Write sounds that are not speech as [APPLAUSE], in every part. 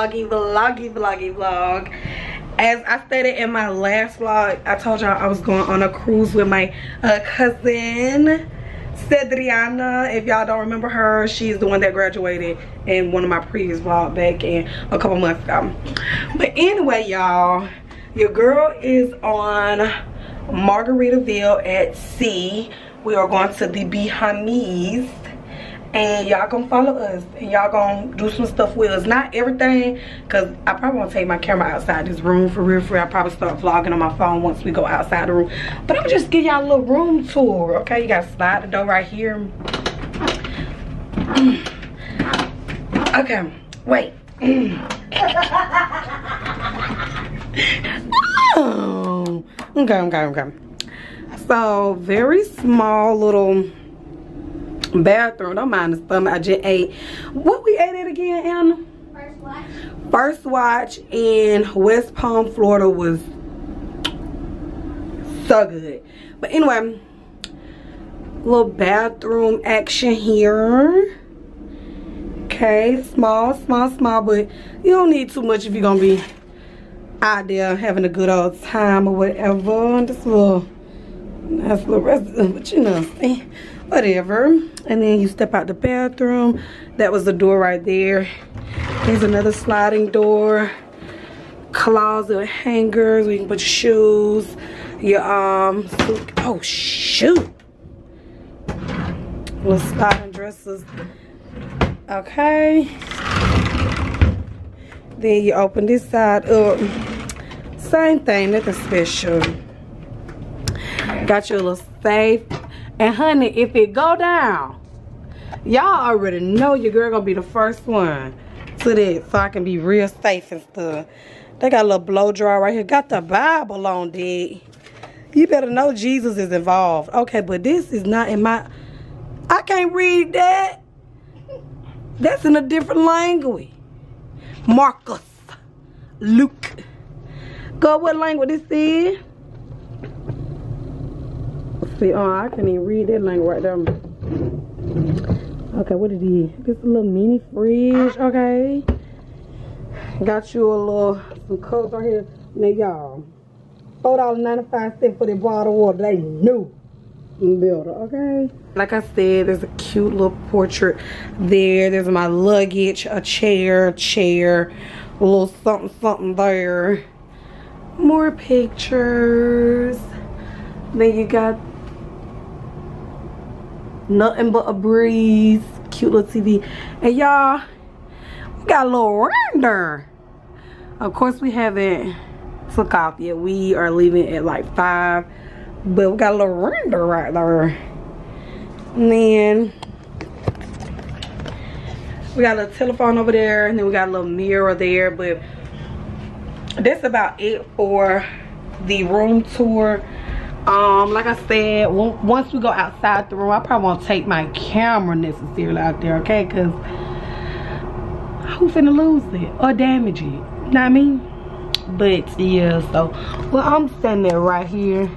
vloggy, vloggy, vloggy vlog. As I stated in my last vlog, I told y'all I was going on a cruise with my uh, cousin, Cedriana. If y'all don't remember her, she's the one that graduated in one of my previous vlog back in a couple months ago. But anyway, y'all, your girl is on Margaritaville at sea. We are going to the Bahamas and y'all gonna follow us and y'all gonna do some stuff with us. Not everything because i probably won't take my camera outside this room for real for real. I probably start vlogging on my phone once we go outside the room. But i'm just give y'all a little room tour okay? You gotta slide the door right here. [CLEARS THROAT] Okay wait. [LAUGHS] Oh okay okay okay. So very small little bathroom. Don't mind the stomach. I just ate. What we ate it again, Anna? First watch. First watch in West Palm, Florida was so good. But anyway, little bathroom action here. Okay, small, small, small, but you don't need too much if you're gonna be out there having a good old time or whatever. Just a little, nice little resident, but you know, whatever. And then you step out the bathroom. That was the door right there. There's another sliding door closet hangers where you can put your shoes your um oh shoot. Little sliding dresses. Okay. Then you open this side up. Same thing nothing special. Got your little safe and honey, if it go down, y'all already know your girl gonna be the first one to that so I can be real safe and stuff. They got a little blow dry right here. Got the Bible on it. You better know Jesus is involved. Okay, but this is not in my... I can't read that. That's in a different language. Marcus. Luke. Go what language this is? See, oh, uh, I can't even read that language right there. Okay, what is it? This a little mini fridge, okay. Got you a little, some cups right here. Now, y'all, $4.95 for the bottle water. They new builder, okay? Like I said, there's a cute little portrait there. There's my luggage, a chair, a chair, a little something, something there. More pictures. Then you got nothing but a breeze. Cute little tv and y'all we got a little render. Of course we haven't took off yet. We are leaving at like five but we got a little render right there. And then we got a little telephone over there and then we got a little mirror there but that's about it for the room tour um like i said once we go outside the room i probably won't take my camera necessarily out there okay? Because who's finna lose it or damage it? You know what i mean? But yeah so well i'm standing there right here.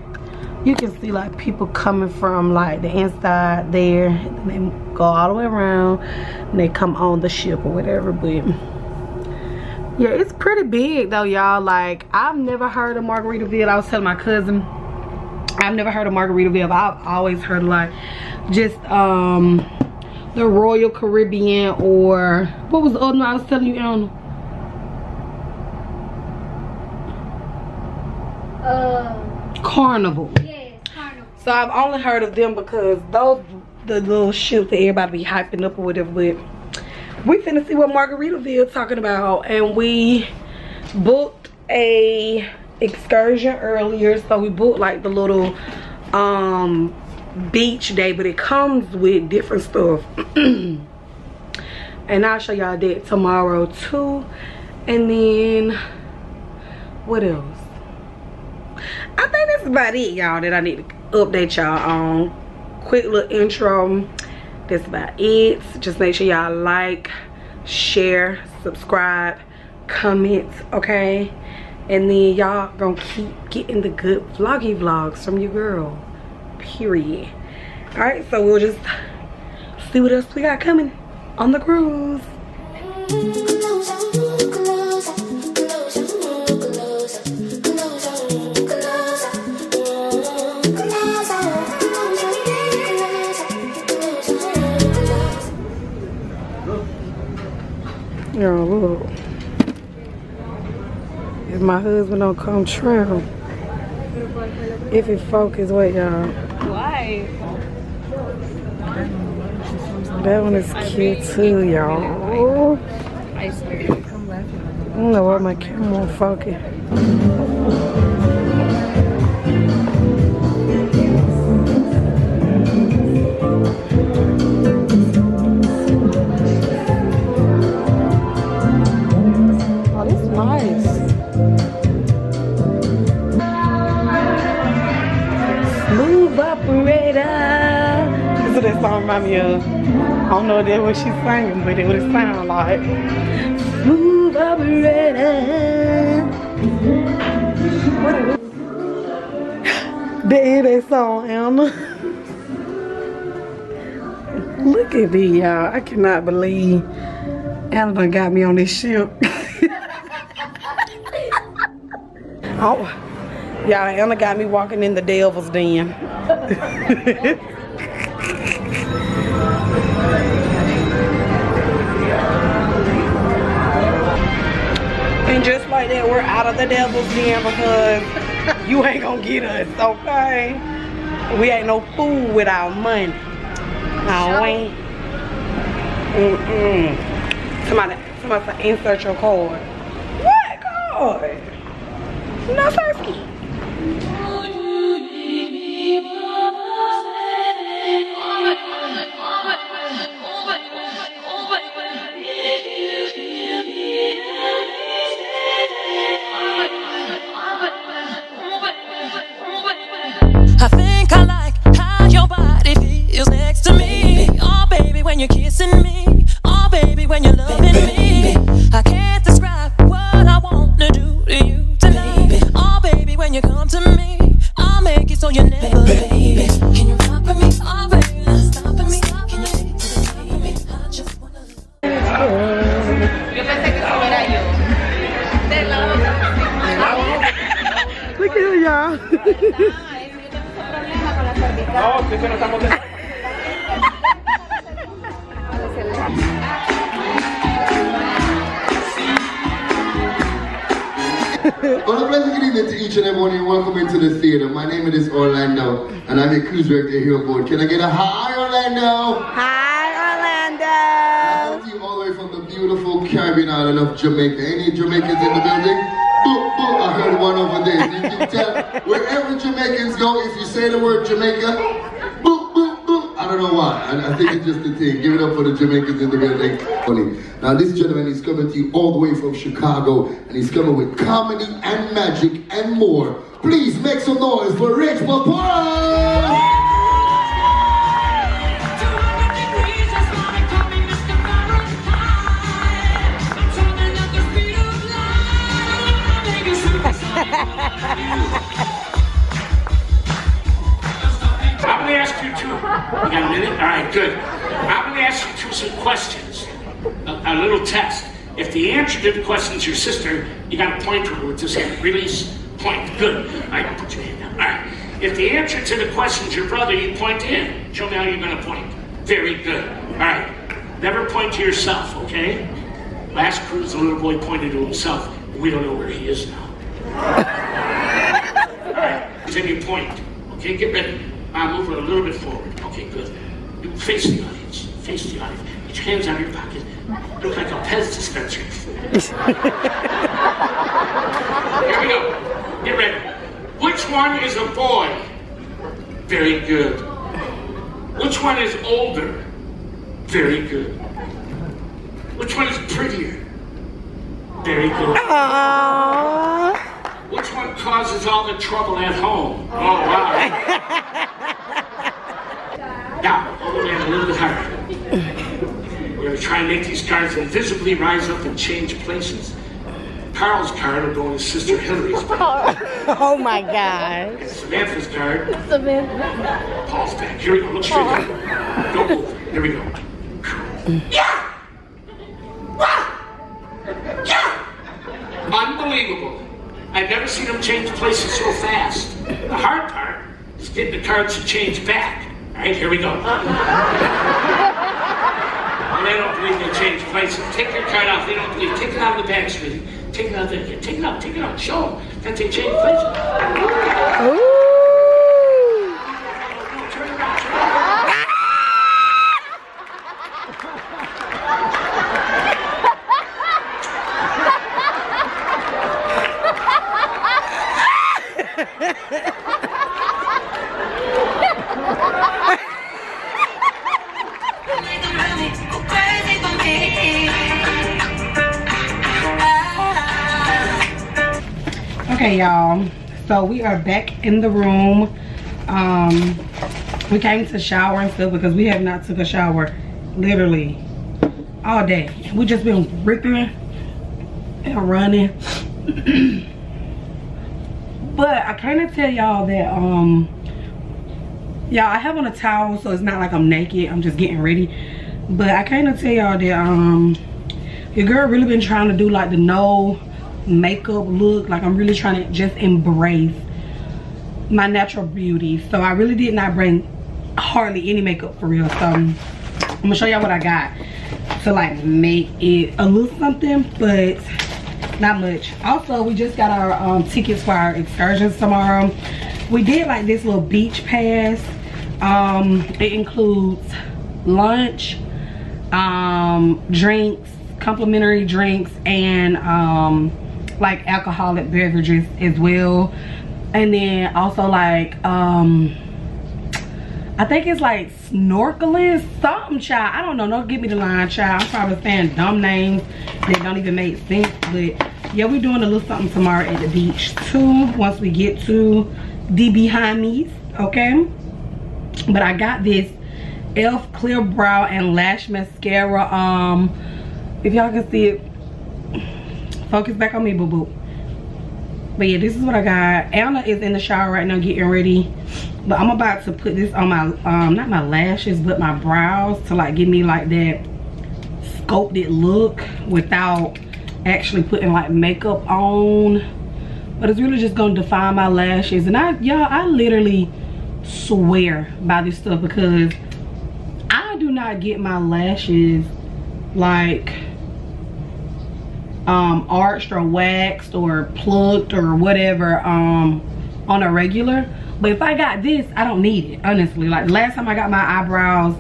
You can see like people coming from like the inside there. They go all the way around and they come on the ship or whatever but yeah it's pretty big though y'all. Like i've never heard of margaritaville. I was telling my cousin I've never heard of Margaritaville. I've always heard like just um the Royal Caribbean or what was the other one I was telling you on? Uh, Carnival. yeah, Carnival. So I've only heard of them because those the little ships that everybody be hyping up or whatever. But we finna see what Margaritaville talking about, and we booked a excursion earlier so we booked like the little um beach day but it comes with different stuff. [CLEARS THROAT] And i'll show y'all that tomorrow too. And then what else? I think that's about it y'all that i need to update y'all on. Quick little intro. That's about it. Just make sure y'all like share subscribe comment okay and then y'all gonna keep getting the good vloggy vlogs from your girl period. All right so we'll just see what else we got coming on the cruise my husband don't come travel. If it focus, wait y'all. Why? That one is cute too, y'all. I don't know why my camera won't focus. What that song remind me of. I don't know if that's what she's singing, but it it sound like. Smooth operator. That is that song, Anna. Look at me, y'all. I cannot believe Anna got me on this ship. [LAUGHS] oh, y'all, Anna got me walking in the devil's den. [LAUGHS] And just like that, we're out of the devil's den because you ain't gonna get us, okay? We ain't no fool with our money. No, we ain't. Mm-mm. Somebody, somebody say insert your card. What card? No, Sirski. Cervical. Well, a pleasant good evening to each and every one of you. Welcome into the theater. My name is Orlando, and I'm your cruise director here on board. Can I get a hi, Orlando? Hi, Orlando. I come to you all the way from the beautiful Caribbean island of Jamaica. Any Jamaicans in the building? Boo, boo. I heard one over there. You can tell wherever Jamaicans go, if you say the word Jamaica, boo, boo, boo. I don't know why. I, I think it's just a thing. Give it up for the Jamaicans in the. Funny. Now, this gentleman is coming to you all the way from Chicago, and he's coming with comedy and magic and more. Please make some noise for Rich Papora! Good. I'm going to ask you two some questions. A, a little test. If the answer to the question's your sister, you got to point to her with this hand. Release. Point. Good. All right, put your hand down. All right. If the answer to the question's your brother, you point to him. Show me how you're going to point. Very good. All right. Never point to yourself, okay? Last cruise, the little boy pointed to himself. We don't know where he is now. All right. Then you point. Okay, get ready. I'll move her a little bit forward. Okay, good. You face the audience. Face the audience. Put your hands out of your pocket. Look like a Pez dispenser. [LAUGHS] Here we go. Get ready. Which one is a boy? Very good. Which one is older? Very good. Which one is prettier? Very good. Aww. Which one causes all the trouble at home? Oh, wow. [LAUGHS] the hand a little bit higher. We're going to try and make these cards invisibly rise up and change places. Carl's card will go in his sister Hillary's [LAUGHS] bag. Oh my God. And Samantha's card, Samantha. Paul's bag. Here we go. Look straight. Don't move. Here we go. Yeah! Yeah! Unbelievable. I've never seen them change places so fast. The hard part is getting the cards to change back. All right, here we go. And [LAUGHS] they don't believe they change places. Take your card out. They don't believe. Take it out of the bag, sweetie. Take it out there. Yeah, take it out. Take it out. Show them that they changed places. Ooh. So we are back in the room. Um, we came to shower and stuff because we have not took a shower literally all day. We just been ripping and running. [CLEARS THROAT] but I kind of tell y'all that um y'all I have on a towel so it's not like I'm naked. I'm just getting ready. But I kind of tell y'all that um your girl really been trying to do like the no makeup look like i'm really trying to just embrace my natural beauty. So i really did not bring hardly any makeup for real. So i'm gonna show y'all what i got to like make it a little something but not much. Also we just got our um, tickets for our excursions tomorrow. We did like this little beach pass. Um it includes lunch um drinks complimentary drinks and um like alcoholic beverages as well. And then also like um I think it's like snorkeling something child. I don't know. Don't give me the line child. I'm probably saying dumb names that don't even make sense. But yeah we're doing a little something tomorrow at the beach too once we get to the behind me okay? But I got this elf clear brow and lash mascara. Um if y'all can see it focus back on me boo boo. But yeah this is what i got. Anna is in the shower right now getting ready. But i'm about to put this on my um not my lashes but my brows to like give me like that sculpted look without actually putting like makeup on. But it's really just gonna define my lashes. And i y'all i literally swear by this stuff because i do not get my lashes like um arched or waxed or plucked or whatever um on a regular. But if i got this i don't need it honestly. Like last time i got my eyebrows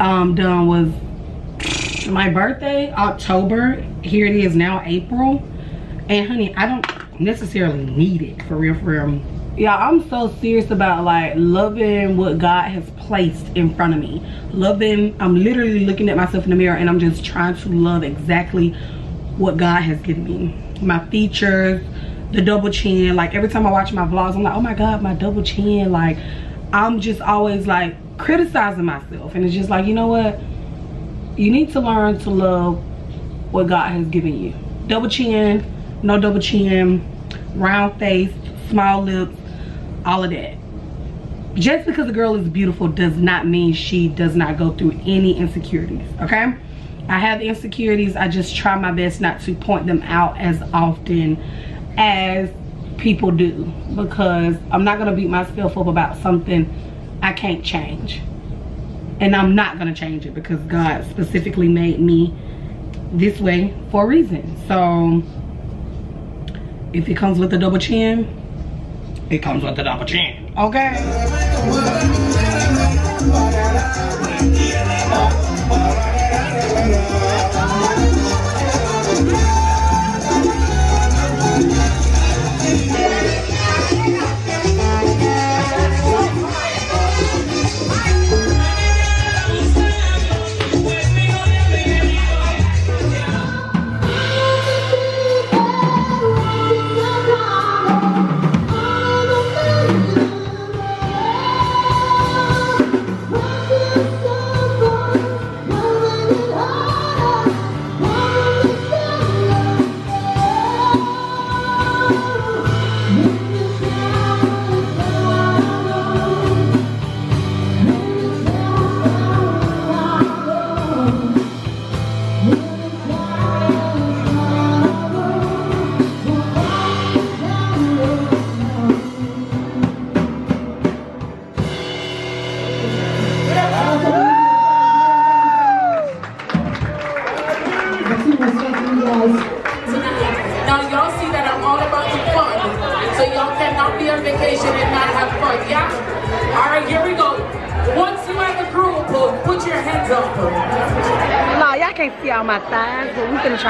um done was my birthday october. Here it is now april. And honey i don't necessarily need it for real for real. Yeah i'm so serious about like loving what god has placed in front of me. Loving i'm literally looking at myself in the mirror and i'm just trying to love exactly what God has given me. My features, the double chin. Like every time I watch my vlogs, I'm like, oh my God, my double chin. Like I'm just always like criticizing myself. And it's just like, you know what? You need to learn to love what God has given you. Double chin, no double chin, round face, small lips, all of that. Just because a girl is beautiful does not mean she does not go through any insecurities, okay? I have insecurities. I just try my best not to point them out as often as people do because I'm not going to beat myself up about something I can't change. And I'm not going to change it because God specifically made me this way for a reason. So if it comes with a double chin, it comes with a double chin. Okay?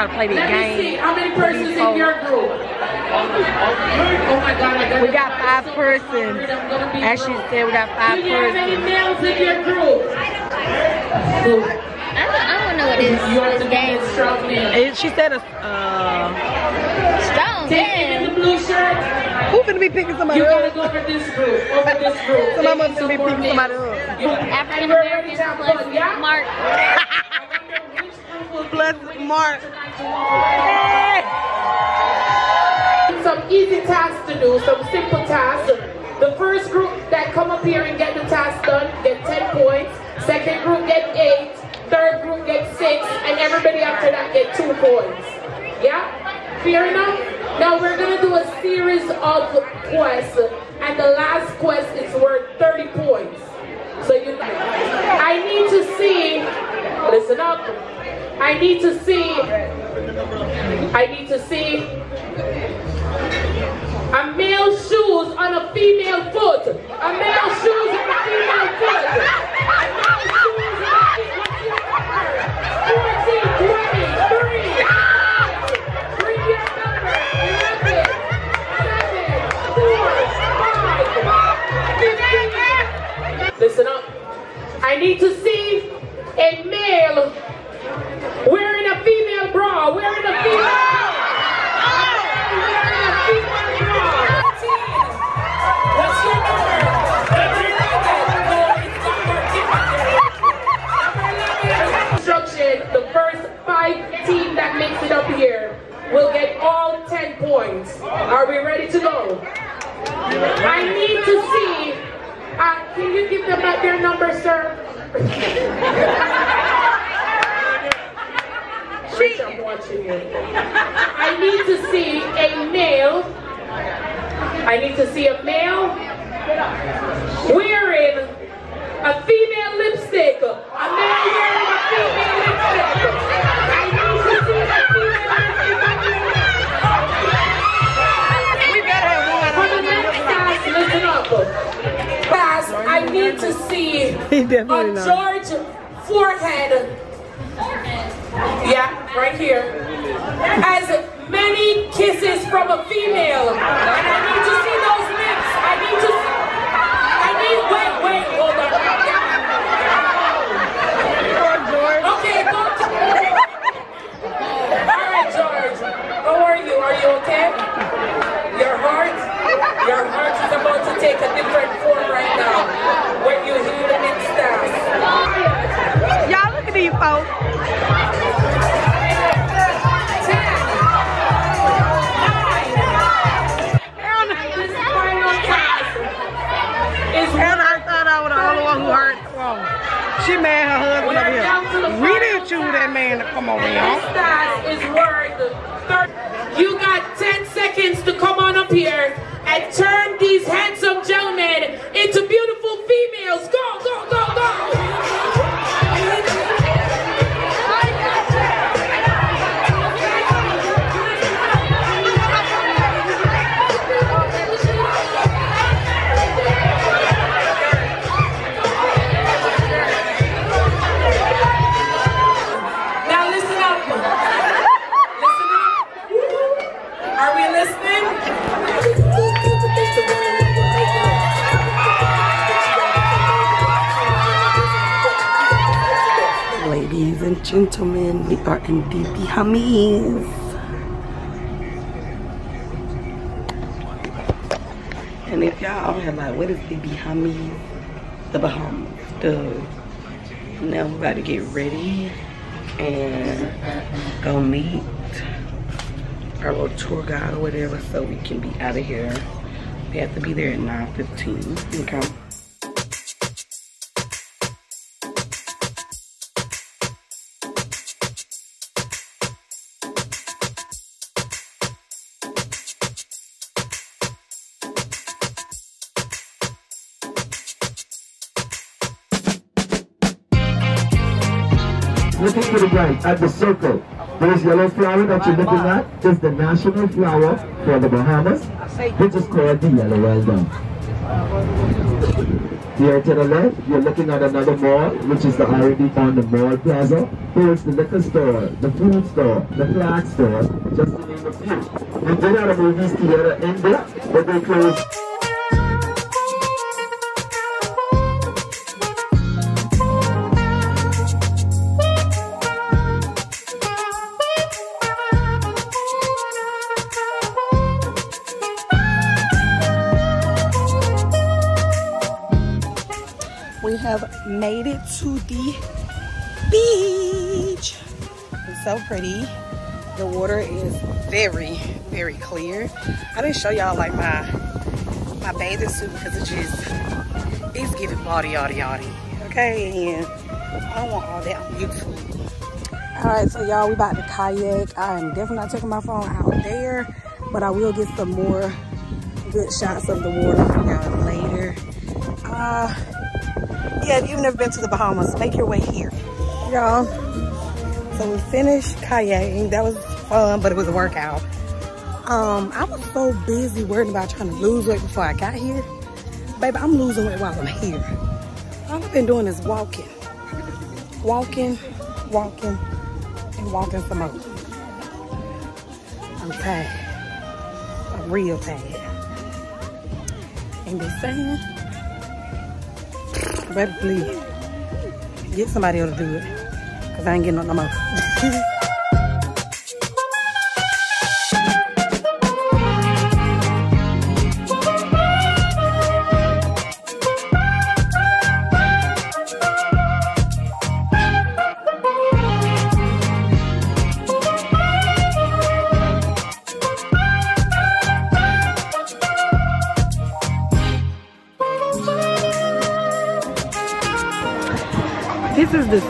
But we to play this Let me see how many persons in your group. Oh my God, I got We got five persons. As she said, we got five Do you have any persons. males in your group? So, I don't, I don't know what this, you have this game strong. And she said, uh, strong. Take him in the blue shirt. who finna be picking somebody You gotta go over this group, over this group. Somebody Take must be picking somebody up. African And Americans plus yeah? Mark. [LAUGHS] I wonder which group be Mark. some easy tasks to do, some simple tasks. The first group that come up here and get the task done get 10 points. Second group get 8. Third group get 6. And everybody after that get 2 points. Yeah? Fair enough? Now we're going to do a series of quests. And the last quest is worth 30 points. So you I need to see, listen up. I need to see, I need to see a male shoes on a female foot. A male shoes on a female foot. A male shoes on a female foot. 14, 20, 3. Bring your number. 11, 7, 4, 5, 15. Listen up. I need to see here will get all 10 points. Are we ready to go? I need to see, uh, can you give them back their number, sir? Rich, I'm watching you. I need to see a male. I need to see a male wearing a female lipstick. A male wearing a female lipstick. I need to see [LAUGHS] a knows. George forehead. Yeah, right here. As many kisses from a female. And I need to see those lips. I need to are the Bahamas. And if y'all here like, what is the Bahamas? The Bahamas. The now we're about to get ready and go meet our little tour guide or whatever so we can be out of here. We have to be there at 9.15. Okay. To the right at the circle. Those yellow flower that you're looking at is the national flower for the Bahamas, which is called the yellow elder. Here to the left, you're looking at another mall, which is the R&D on the Mall Plaza. Here's the liquor store, the food store, the flag store, just to name a few. We did have a movies theater in there, but they closed. Have made it to the beach. It's so pretty. The water is very, very clear. I didn't show y'all like my my bathing suit because it just it's giving body yaddy yaddy. Okay, and I don't want all that on YouTube. Alright, so y'all we about to kayak. I am definitely not taking my phone out there, but I will get some more good shots of the water later. Uh yeah, if you've never been to the Bahamas, make your way here. Y'all, so we finished kayaking. That was fun, but it was a workout. Um, I was so busy worrying about trying to lose weight before I got here. Baby, I'm losing weight while I'm here. All I've been doing is walking. Walking, walking, and walking some more. I'm tired. I'm real tired. Ain't this saying? Better please. Get somebody else to do it. Cause I ain't getting no more. [LAUGHS]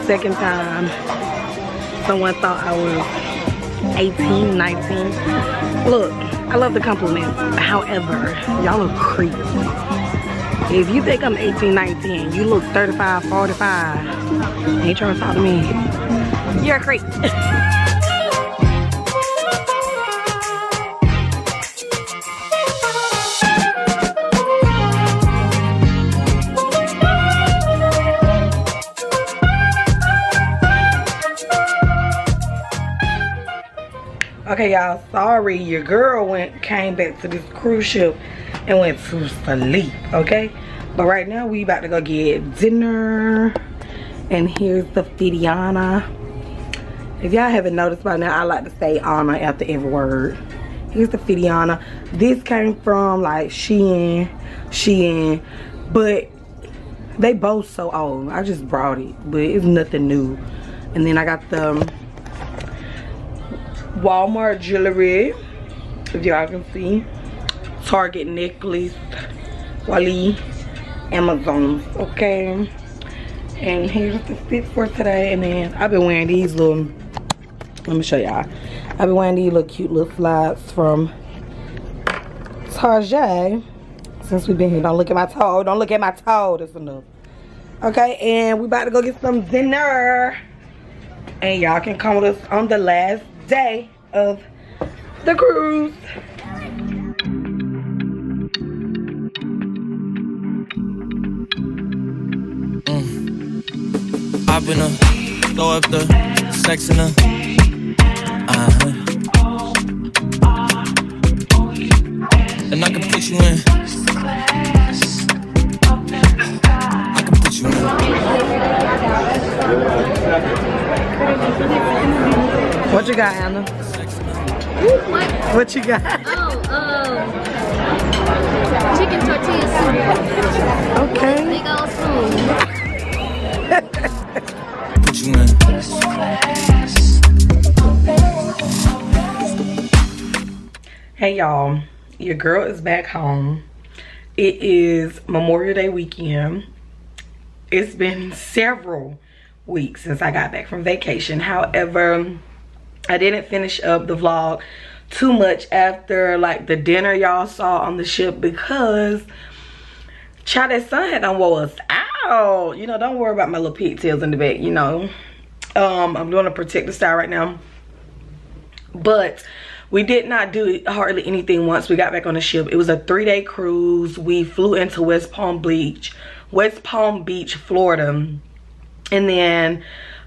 second time someone thought I was 18, 19. Look, I love the compliment. However, y'all look creepy. If you think I'm 18, 19, you look 35, 45, ain't trying to talk to me. You're a creep. [LAUGHS] Okay, y'all, sorry. Your girl went came back to this cruise ship and went to sleep, okay? But right now, we about to go get dinner. And here's the Fidiana. If y'all haven't noticed by now, I like to say Anna after every word. Here's the Fidiana. This came from like Shein, Shein, but they both so old. I just brought it, but it's nothing new. And then I got the Walmart jewelry, if y'all can see. Target necklace, Wally, Amazon, okay? And here's the fit for today. And then I've been wearing these little, let me show y'all. I've been wearing these little cute little slides from Target. Since we've been here, don't look at my toe. Don't look at my toe, that's enough. Okay, and we about to go get some dinner. And y'all can come with us on the last day of the cruise. Hop in her, throw up the sex in her. Uh huh. And I can put you in. You got, Anna? What? What you got? Oh, um, chicken tortilla soup. Okay. Big old spoon. Put you in. Hey y'all, your girl is back home. It is Memorial Day weekend. It's been [LAUGHS] several weeks since I got back from vacation. However, I didn't finish up the vlog too much after like the dinner y'all saw on the ship because child that sun had done wore us out. You know, don't worry about my little pigtails in the back, you know. Um, I'm doing a protective style right now. But we did not do hardly anything once we got back on the ship it was a three-day cruise we flew into west palm beach west palm beach florida and then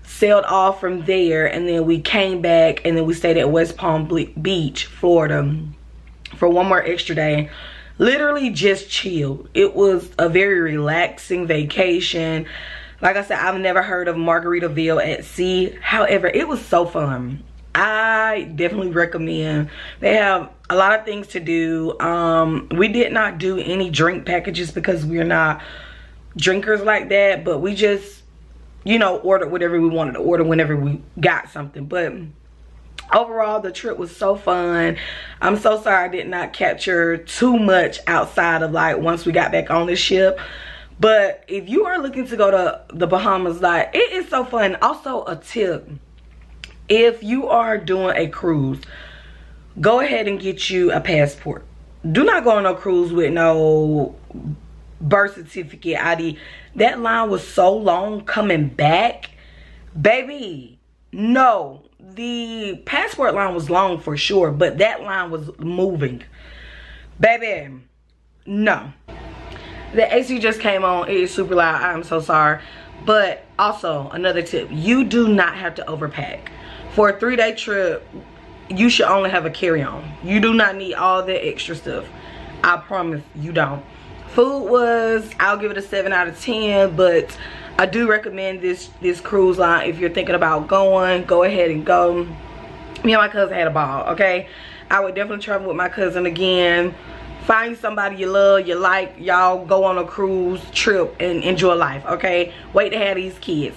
sailed off from there and then we came back and then we stayed at west palm beach florida for one more extra day. Literally just chilled it was a very relaxing vacation. Like i said i've never heard of margaritaville at sea. However it was so fun. I definitely recommend. They have a lot of things to do. Um we did not do any drink packages because we're not drinkers like that but we just you know ordered whatever we wanted to order whenever we got something. But overall the trip was so fun. I'm so sorry i did not capture too much outside of like once we got back on the ship. But if you are looking to go to the bahamas like it is so fun. Also a tip. If you are doing a cruise go ahead and get you a passport. Do not go on a cruise with no birth certificate id that line was so long coming back baby no the passport line was long for sure, but that line was moving. Baby, no. The AC just came on. It is super loud. I'm so sorry. But also, another tip. You do not have to overpack. For a three-day trip, you should only have a carry-on. You do not need all the extra stuff. I promise you don't. Food was, I'll give it a 7 out of 10, but I do recommend this this cruise line if you're thinking about going. Go ahead and go. Me and my cousin had a ball, okay? I would definitely travel with my cousin again. Find somebody you love, you like. Y'all go on a cruise trip and enjoy life, okay? Wait to have these kids.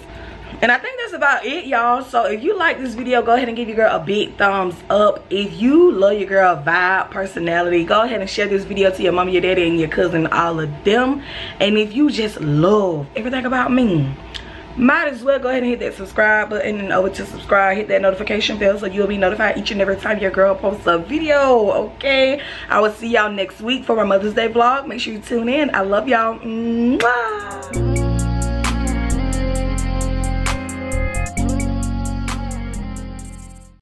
And I think that's about it, y'all. So if you like this video, go ahead and give your girl a big thumbs up. If you love your girl vibe, personality, go ahead and share this video to your mom, your daddy, and your cousin, all of them. And if you just love everything about me, might as well go ahead and hit that subscribe button and over to subscribe hit that notification bell so you'll be notified each and every time your girl posts a video okay i will see y'all next week for my mother's day vlog make sure you tune in i love y'all